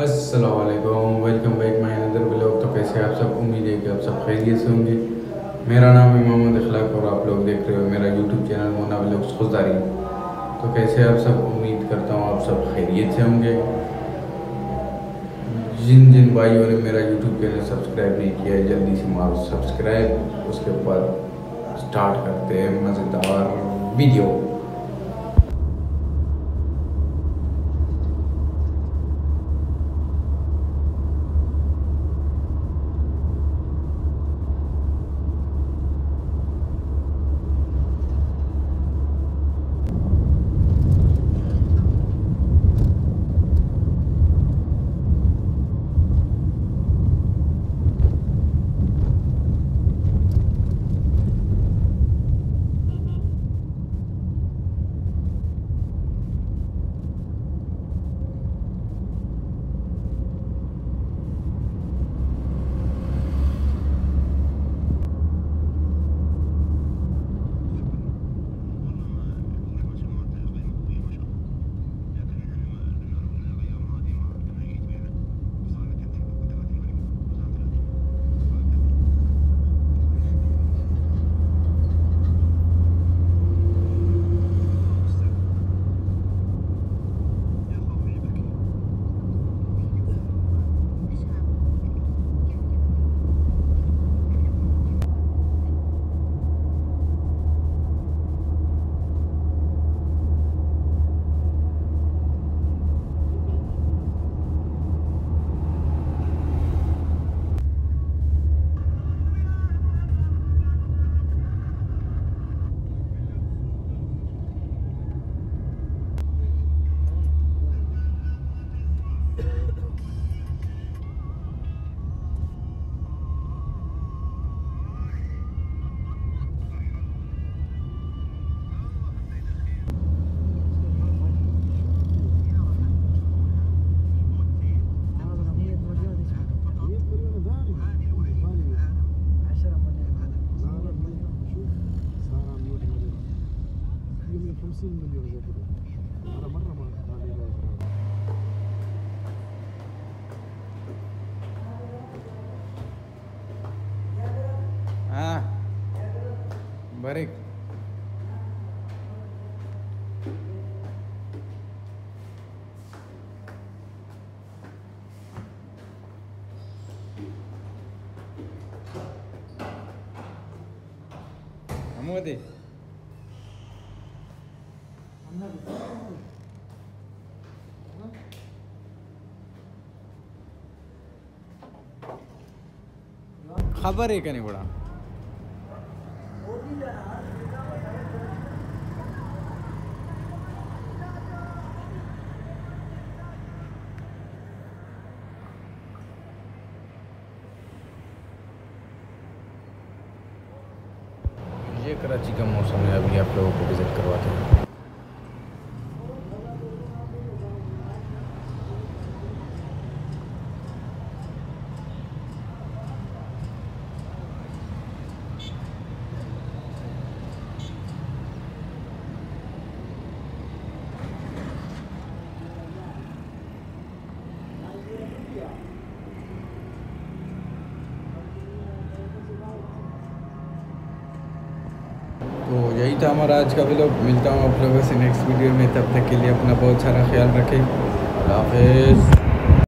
السلام علیکم welcome back my اندر بلاگ تو کیسے آپ سب؟ امید ہے کہ آپ سب خیریت سے ہوں گے۔ میرا نام ہے محمد اخلاق اور آپ لوگ دیکھ رہے ہو میرا یوٹیوب چینل مونا بلاگس خودداری تو کیسے آپ سب؟ امید کرتا ہوں آپ سب خیریت سے ہوں گے۔ جن جن بھائیوں نے میرا یوٹیوب چینل سبسکرائب نہیں کیا ہے جلدی سے مارو سبسکرائب اس کے بعد سٹارٹ کرتے ہیں مزیدار video 50 milyon yapıyor. Arama arama haliyle. Ah, barik. Kamu deh. خبر ہے کہ نہیں بڑا؟ یہ کراچی کا موسم ہے، ابھی آپ لوگوں کو وزٹ کرواتے ہیں۔ تو یہی تھا ہمارا آج کا ولاگ ملتا ہوں آپ لوگوں سے نیکسٹ ویڈیو میں. تب تک کے لیے اپنا بہت سارا خیال رکھیں. اللہ حافظ.